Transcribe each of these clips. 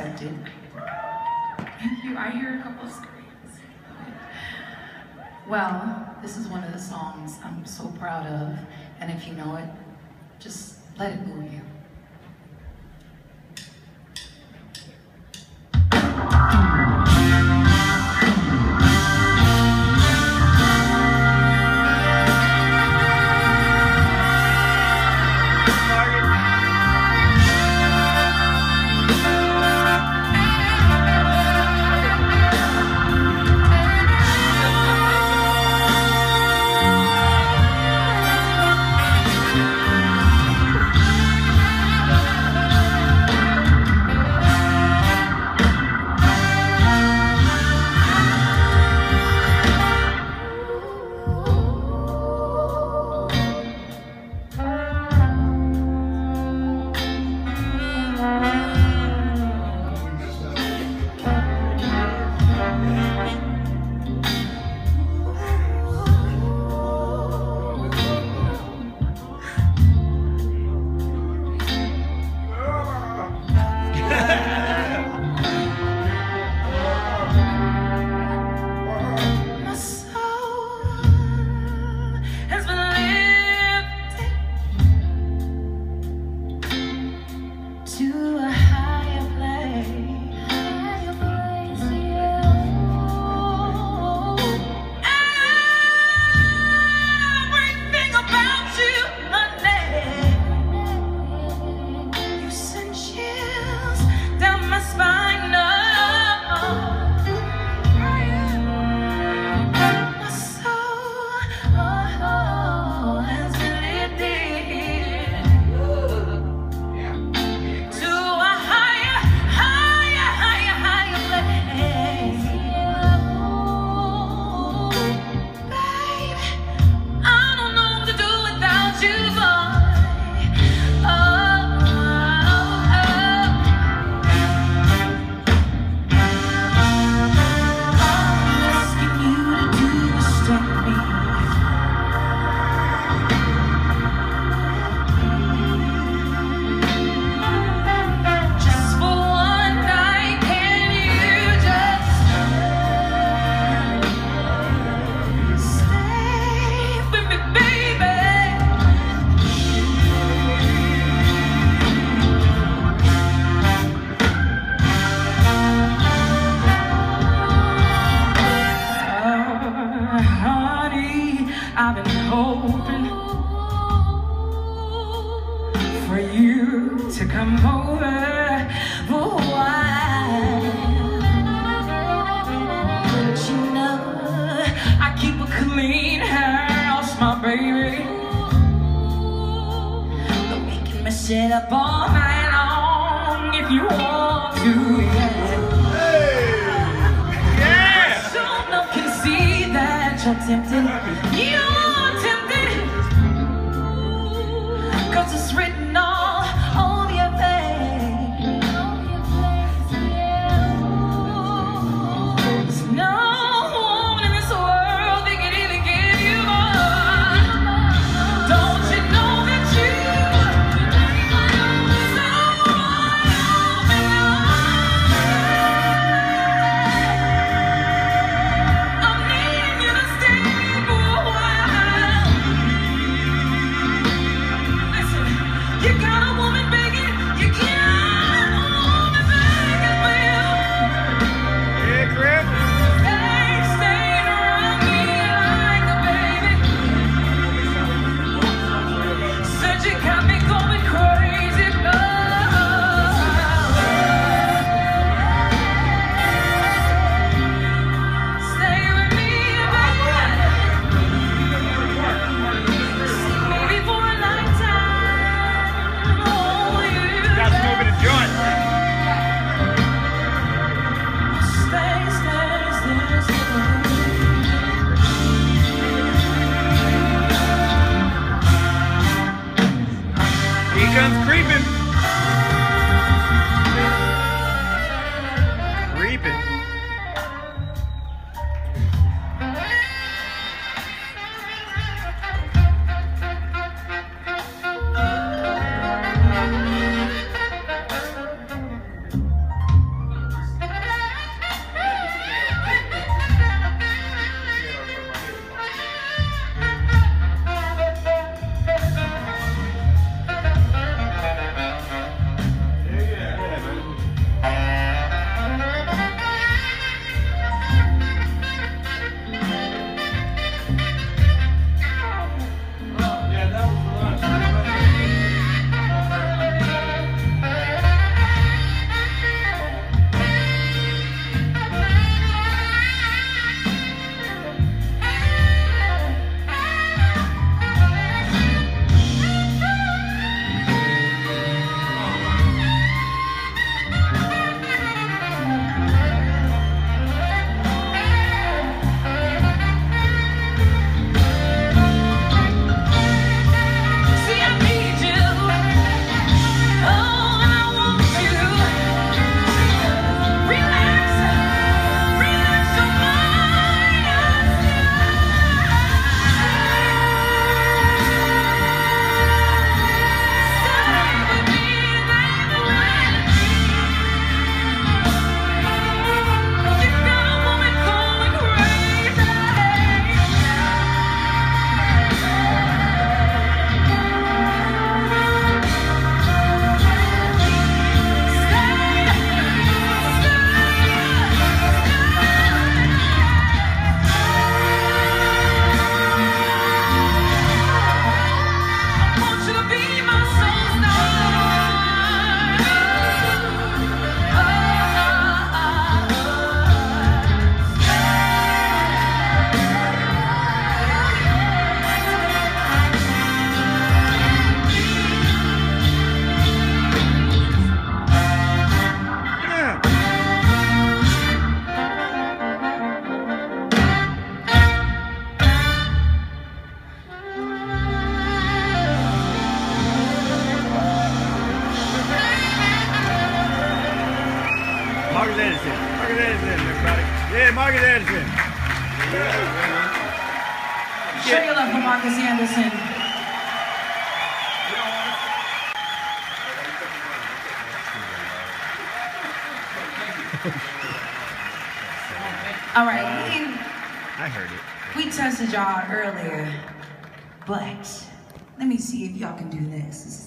Unexpected. Thank you. I hear a couple of screams. Well, this is one of the songs I'm so proud of, and if you know it, just let it I've been hoping for you to come over for a while. But you know, I keep a clean house, my baby. But we can mess it up all night long if you want to, yeah. So no can see that you're tempted. You're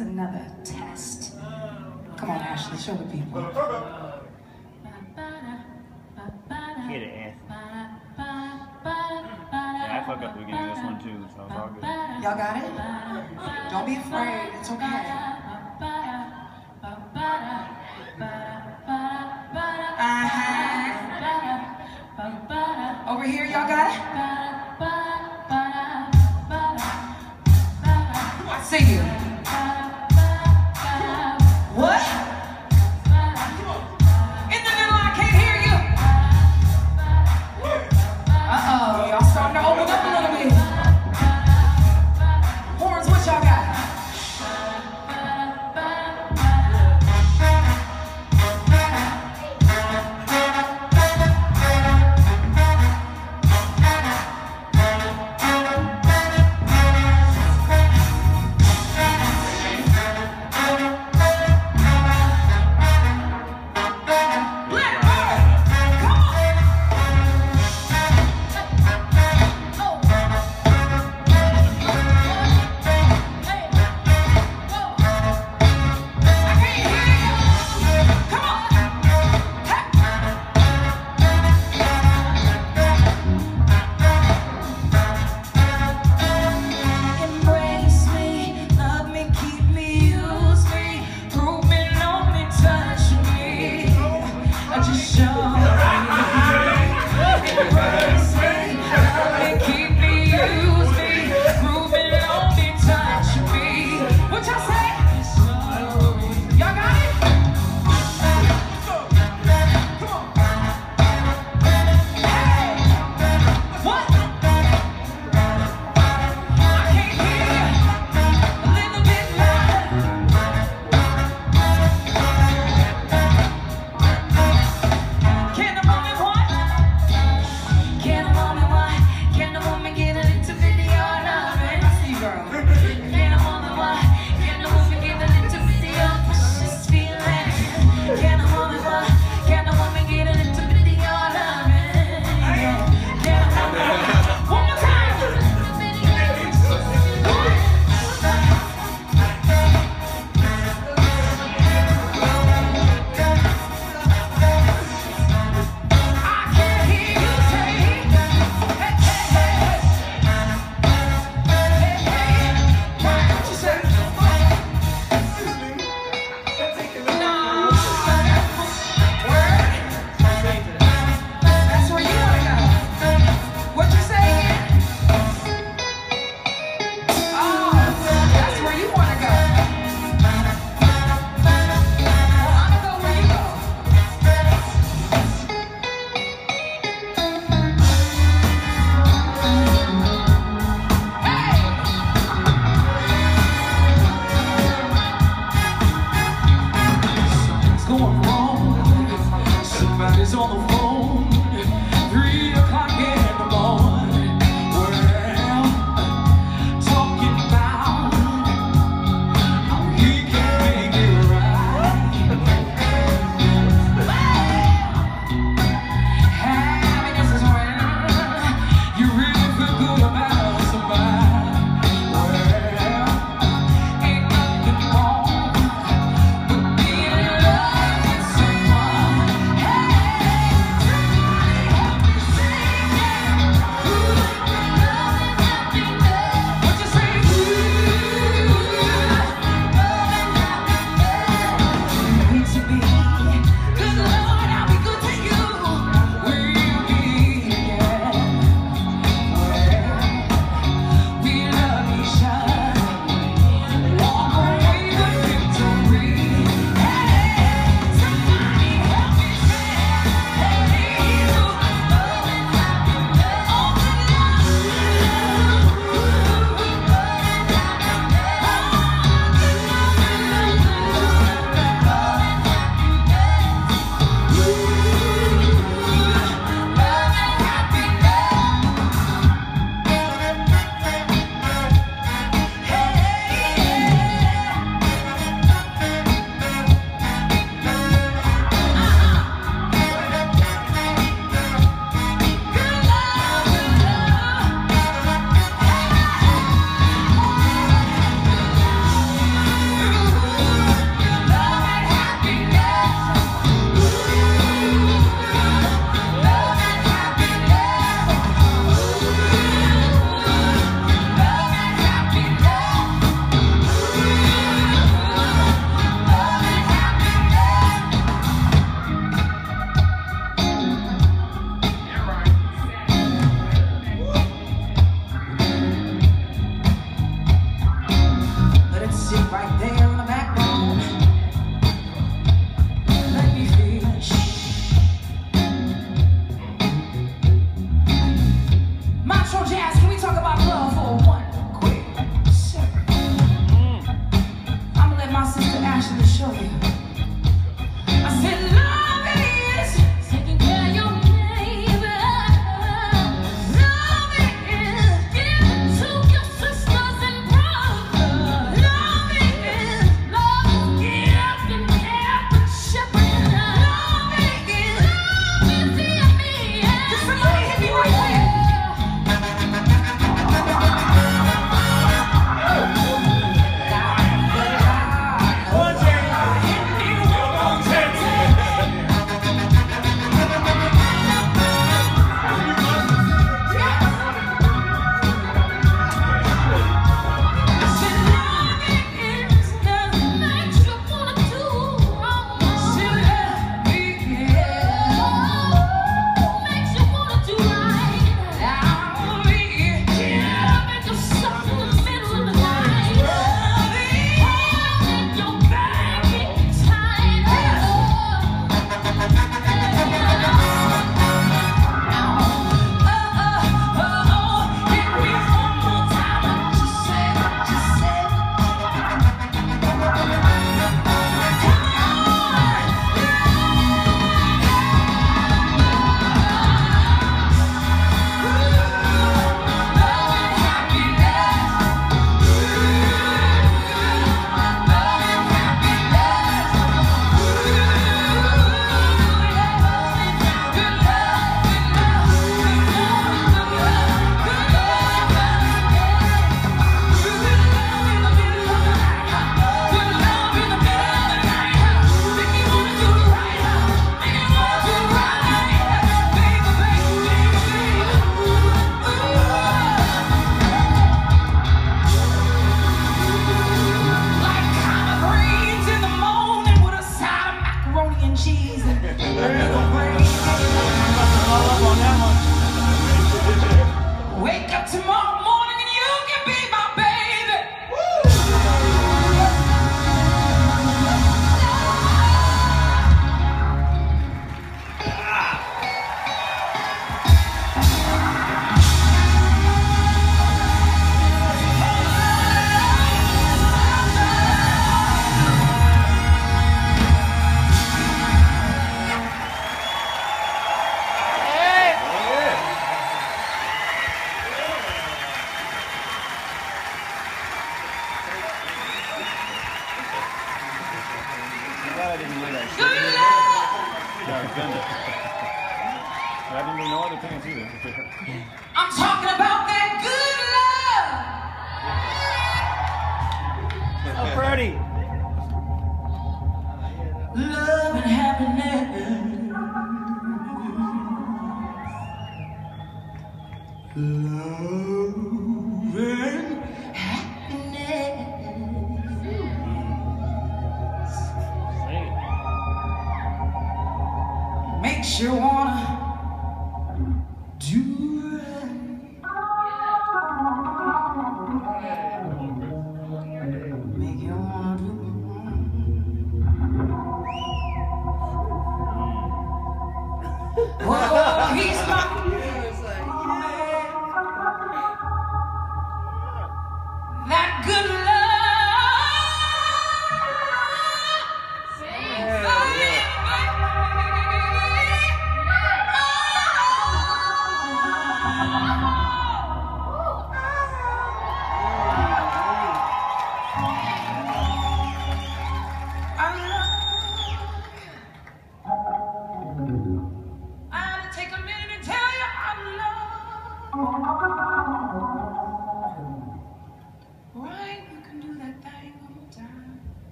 another test. Come on, Ashley, show the people. Get it, Yeah, I fuck up the beginning of this one too, so it's all good. Y'all got it? Don't be afraid, it's okay. Uh-huh. Over here, y'all got it?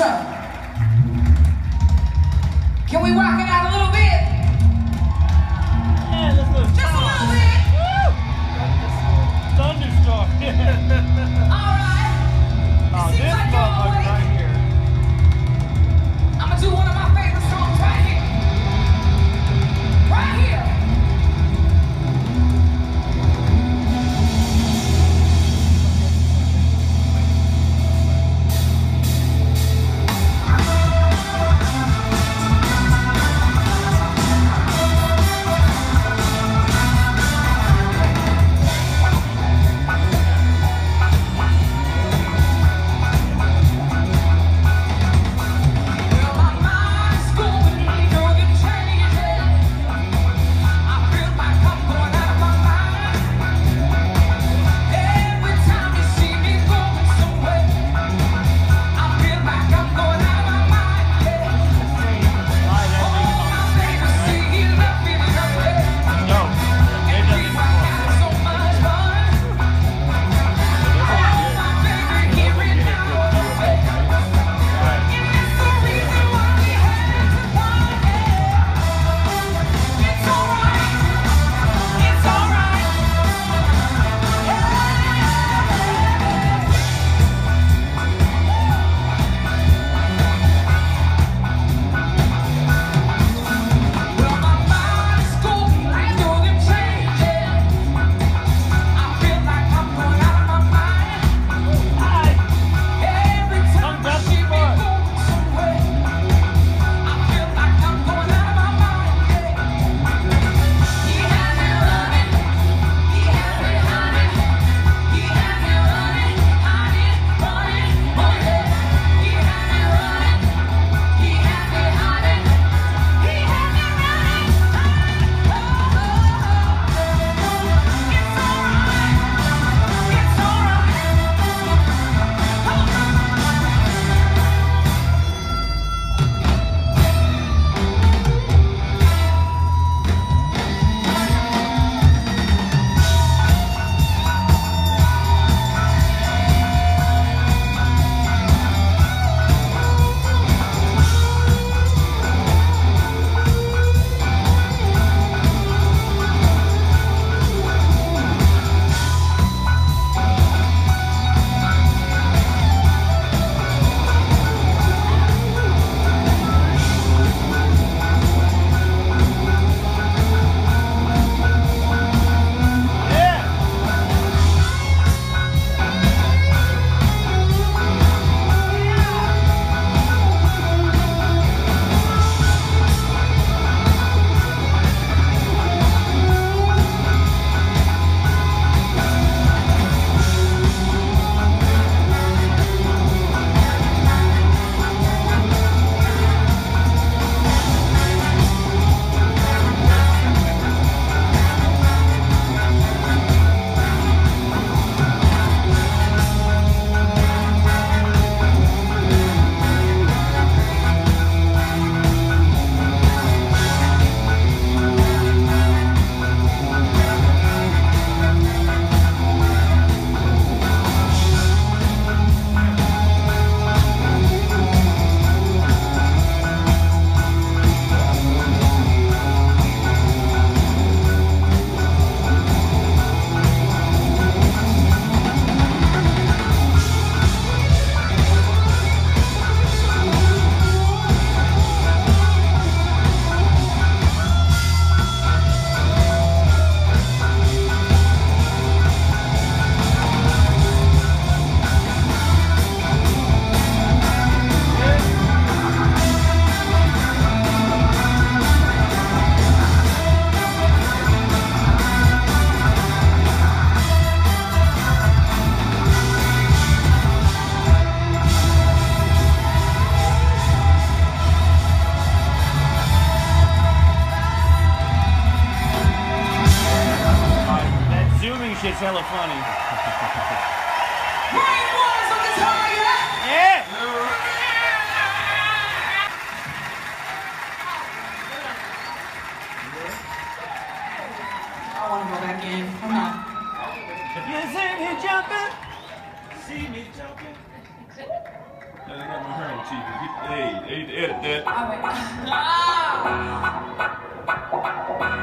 Usher. Can we rock it out a little bit? Yeah, this looks Just a little bit. Woo! Thunderstorm. All right. Oh, this shit's hella funny. yeah. I want to go back in. Come on. You see me jumping? See me jumping? They got my hair on TV. Hey, edit that.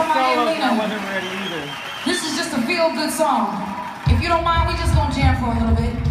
I wasn't ready either. This is just a feel-good song. If you don't mind, we just gonna jam for a little bit.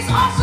Please also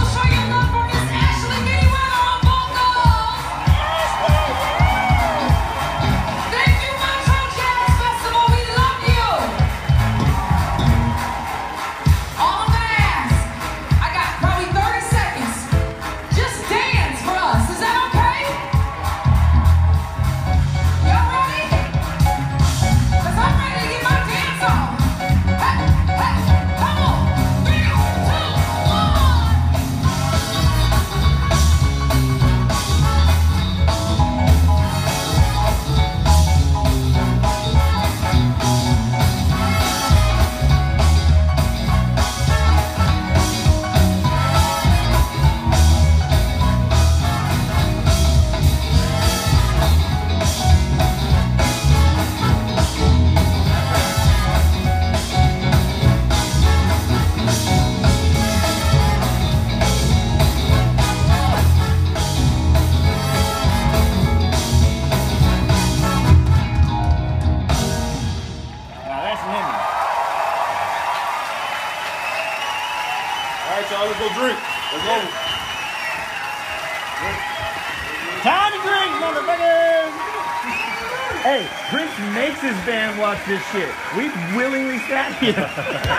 this shit. We willingly sat here.